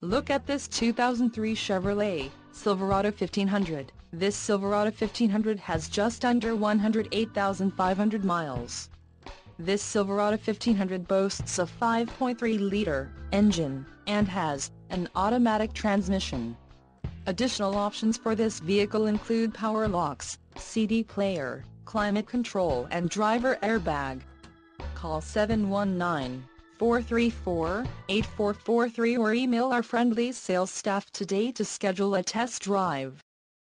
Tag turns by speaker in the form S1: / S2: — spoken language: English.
S1: Look at this 2003 Chevrolet Silverado 1500. This Silverado 1500 has just under 108,500 miles. This Silverado 1500 boasts a 5.3-liter engine and has an automatic transmission. Additional options for this vehicle include power locks, CD player, climate control and driver airbag. Call 719 434-8443 or email our friendly sales staff today to schedule a test drive.